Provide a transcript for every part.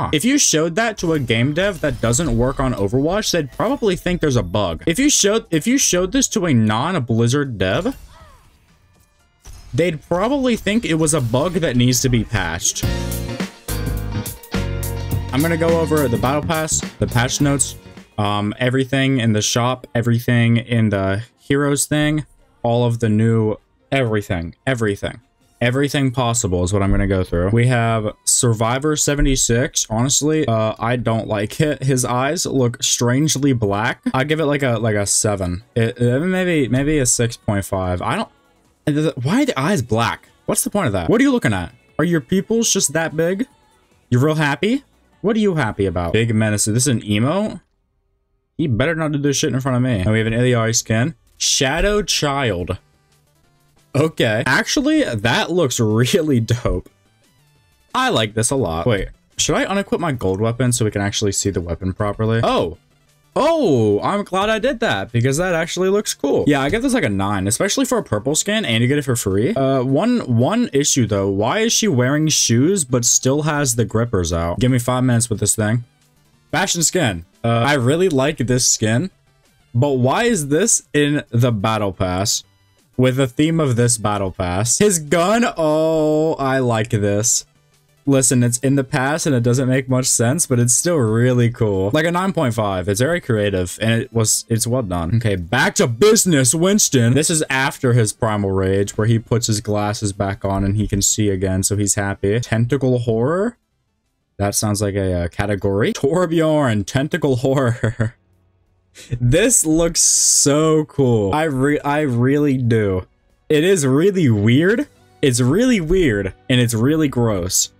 Huh. If you showed that to a game dev that doesn't work on Overwatch, they'd probably think there's a bug. If you showed if you showed this to a non-Blizzard dev, they'd probably think it was a bug that needs to be patched. I'm gonna go over the battle pass, the patch notes, um, everything in the shop, everything in the heroes thing, all of the new everything, everything. Everything possible is what I'm going to go through. We have Survivor 76. Honestly, uh, I don't like it. His eyes look strangely black. I give it like a like a 7. It, maybe maybe a 6.5. I don't... Why are the eyes black? What's the point of that? What are you looking at? Are your pupils just that big? You're real happy? What are you happy about? Big Menace. This is an emo? He better not do this shit in front of me. And we have an Illari skin. Shadow Child. Okay. Actually, that looks really dope. I like this a lot. Wait, should I unequip my gold weapon so we can actually see the weapon properly? Oh. Oh, I'm glad I did that because that actually looks cool. Yeah, I give this like a 9, especially for a purple skin and you get it for free. Uh, one one issue though, why is she wearing shoes but still has the grippers out? Give me 5 minutes with this thing. Fashion skin. Uh, I really like this skin, but why is this in the battle pass? With the theme of this battle pass. His gun, oh, I like this. Listen, it's in the past and it doesn't make much sense, but it's still really cool. Like a 9.5. It's very creative and it was it's well done. Okay, back to business, Winston. This is after his primal rage where he puts his glasses back on and he can see again, so he's happy. Tentacle horror? That sounds like a, a category. Torbjorn, tentacle horror. This looks so cool. I re I really do. It is really weird. It's really weird and it's really gross,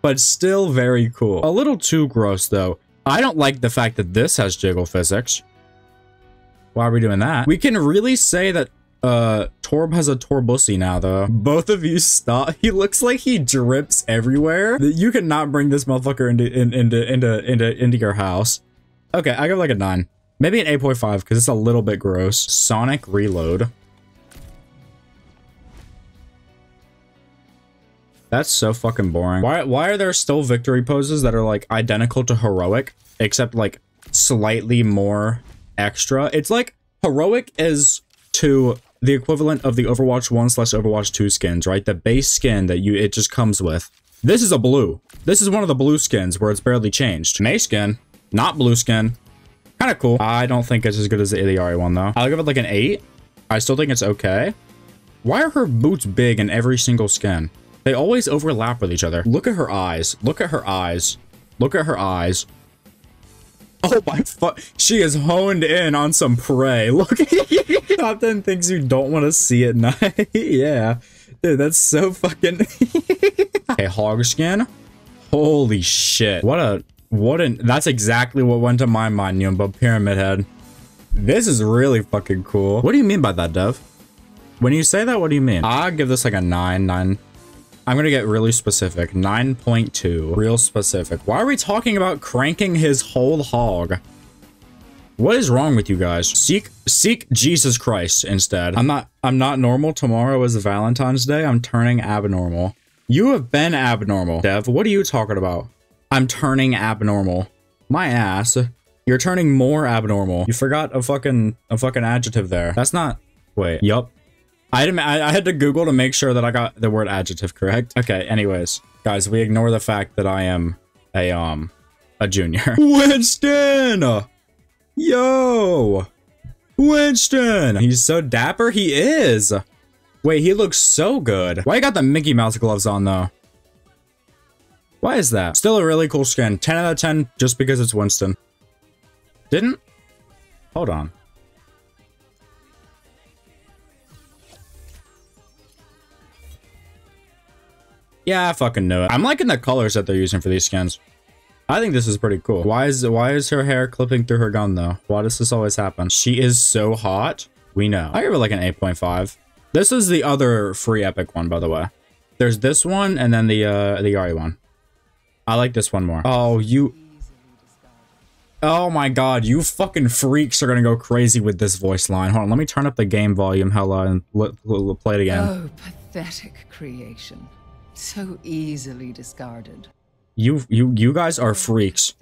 but still very cool. A little too gross though. I don't like the fact that this has jiggle physics. Why are we doing that? We can really say that uh, Torb has a Torbussy now, though. Both of you stop. He looks like he drips everywhere. You cannot bring this motherfucker into in, into into into into your house. Okay, I give like a nine. Maybe an 8.5 because it's a little bit gross. Sonic Reload. That's so fucking boring. Why, why are there still victory poses that are like identical to heroic, except like slightly more extra? It's like heroic is to the equivalent of the Overwatch 1 slash Overwatch 2 skins, right? The base skin that you it just comes with. This is a blue. This is one of the blue skins where it's barely changed. Mei skin, not blue skin. Kind of cool. I don't think it's as good as the Illari one, though. I'll give it like an 8. I still think it's okay. Why are her boots big in every single skin? They always overlap with each other. Look at her eyes. Look at her eyes. Look at her eyes. Oh my fuck. She is honed in on some prey. Look at Top 10 things you don't want to see at night. yeah. Dude, that's so fucking... okay, hog skin. Holy shit. What a what an- that's exactly what went to my mind, Yumba Pyramid Head. This is really fucking cool. What do you mean by that, Dev? When you say that, what do you mean? i give this like a 9, 9. I'm gonna get really specific. 9.2. Real specific. Why are we talking about cranking his whole hog? What is wrong with you guys? Seek seek Jesus Christ instead. I'm not I'm not normal. Tomorrow is Valentine's Day. I'm turning abnormal. You have been abnormal, Dev. What are you talking about? I'm turning abnormal. My ass. You're turning more abnormal. You forgot a fucking a fucking adjective there. That's not. Wait. Yup. I, I, I had to Google to make sure that I got the word adjective correct. Okay. Anyways, guys, we ignore the fact that I am a um a junior. Winston. Yo. Winston. He's so dapper. He is. Wait, he looks so good. Why you got the Mickey Mouse gloves on though? Why is that? Still a really cool skin. 10 out of 10 just because it's Winston. Didn't? Hold on. Yeah, I fucking knew it. I'm liking the colors that they're using for these skins. I think this is pretty cool. Why is why is her hair clipping through her gun though? Why does this always happen? She is so hot. We know. I give it like an 8.5. This is the other free epic one, by the way. There's this one and then the uh the Yari one. I like this one more. Oh, you... Oh my god, you fucking freaks are gonna go crazy with this voice line. Hold on, let me turn up the game volume hella and play it again. Oh, pathetic creation. So easily discarded. You you you guys are freaks.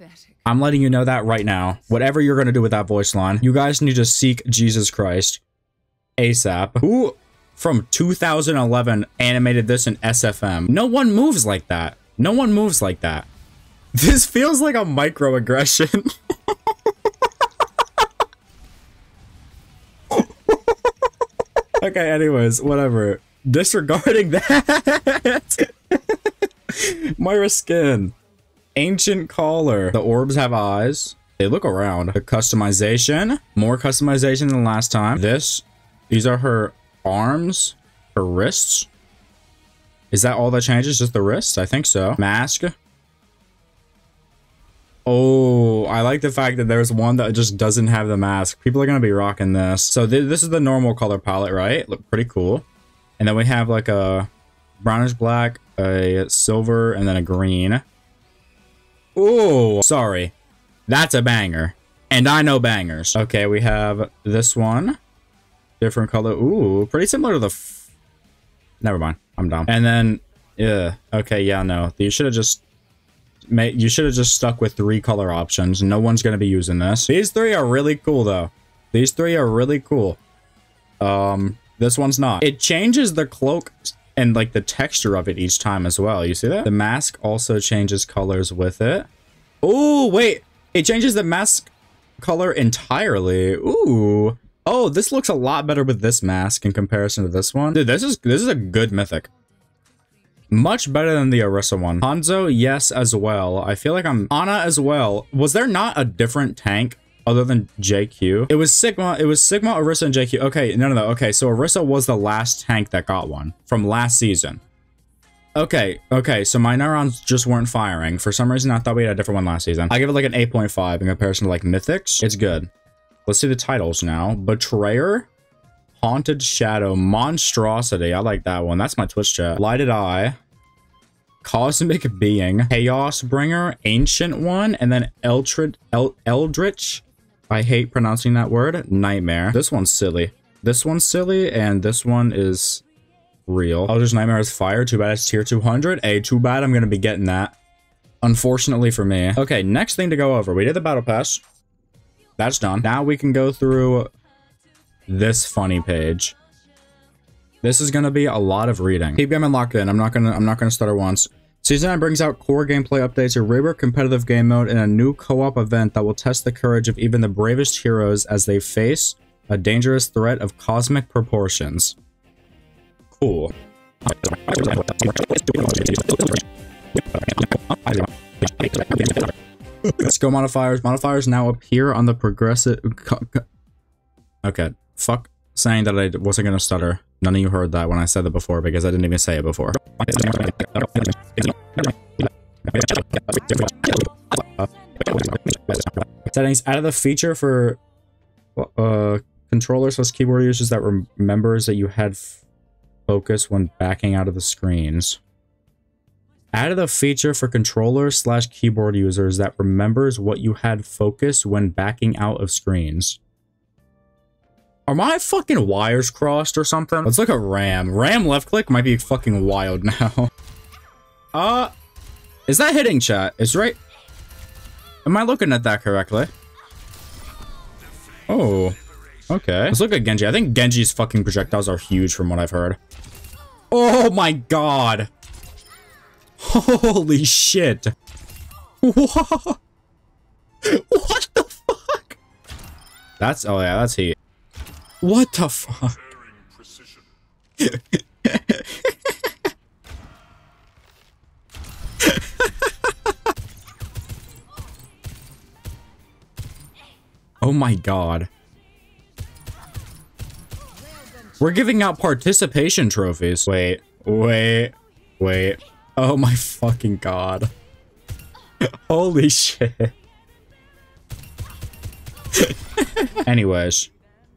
I'm letting you know that right now. Whatever you're gonna do with that voice line, you guys need to seek Jesus Christ ASAP. Who from 2011 animated this in SFM? No one moves like that. No one moves like that. This feels like a microaggression. okay, anyways, whatever. Disregarding that. Moira skin. Ancient Caller. The orbs have eyes. They look around. The customization. More customization than last time. This. These are her arms. Her wrists. Is that all that changes? Just the wrist? I think so. Mask. Oh, I like the fact that there's one that just doesn't have the mask. People are going to be rocking this. So th this is the normal color palette, right? Look pretty cool. And then we have like a brownish black, a silver, and then a green. Oh, sorry. That's a banger. And I know bangers. Okay, we have this one. Different color. Ooh, pretty similar to the... Never mind. I'm dumb. And then, yeah. Okay, yeah, no. You should have just Made, you should have just stuck with three color options. No one's going to be using this. These three are really cool, though. These three are really cool. Um, this one's not. It changes the cloak and, like, the texture of it each time as well. You see that? The mask also changes colors with it. Oh, wait. It changes the mask color entirely. Ooh. Oh, this looks a lot better with this mask in comparison to this one. Dude, this is this is a good mythic. Much better than the Orisa one. Hanzo, yes, as well. I feel like I'm... Ana as well. Was there not a different tank other than JQ? It was Sigma, it was Sigma, Orisa, and JQ. Okay, no, no, no. Okay, so Orisa was the last tank that got one from last season. Okay, okay, so my neurons just weren't firing. For some reason, I thought we had a different one last season. I give it like an 8.5 in comparison to like Mythics. It's good. Let's see the titles now. Betrayer, Haunted Shadow, Monstrosity. I like that one. That's my Twitch chat. Lighted Eye, Cosmic Being, Chaos Bringer, Ancient One, and then Eldritch, El Eldritch. I hate pronouncing that word. Nightmare. This one's silly. This one's silly, and this one is real. Oh, Eldritch Nightmare is fire. Too bad it's tier 200. Hey, too bad I'm going to be getting that. Unfortunately for me. Okay, next thing to go over. We did the Battle Pass. That's done. Now we can go through this funny page. This is going to be a lot of reading. Keep gaming locked in. I'm not going to I'm not going to stutter once. Season 9 brings out core gameplay updates, a reworked competitive game mode, and a new co-op event that will test the courage of even the bravest heroes as they face a dangerous threat of cosmic proportions. Cool. Skill modifiers. Modifiers now appear on the progressive... Okay. Fuck saying that I wasn't going to stutter. None of you heard that when I said it before because I didn't even say it before. Settings. Added the feature for uh, controllers plus keyboard users that remembers that you had focus when backing out of the screens. Added a feature for controller slash keyboard users that remembers what you had focus when backing out of screens. Are my fucking wires crossed or something? Let's look at RAM. RAM left click might be fucking wild now. uh, is that hitting chat? Is right? Am I looking at that correctly? Oh, okay. Let's look at Genji. I think Genji's fucking projectiles are huge from what I've heard. Oh my god. Holy shit. What? What the fuck? That's, oh yeah, that's heat. What the fuck? oh my god. We're giving out participation trophies. Wait, wait, wait. Oh my fucking god. Holy shit. Anyways.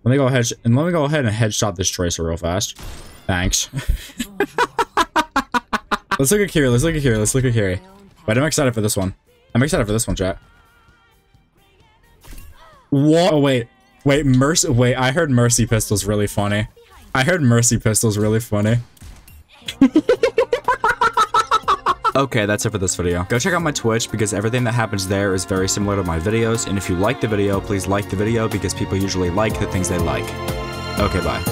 Let me go ahead and let me go ahead and headshot this tracer real fast. Thanks. let's look at Kiri. Let's look at Kiri. Let's look at Kiri. But I'm excited for this one. I'm excited for this one, chat. What? Oh, wait. Wait, Mercy. Wait, I heard Mercy Pistol's really funny. I heard Mercy Pistol's really funny. Okay, that's it for this video. Go check out my Twitch because everything that happens there is very similar to my videos, and if you like the video, please like the video because people usually like the things they like. Okay, bye.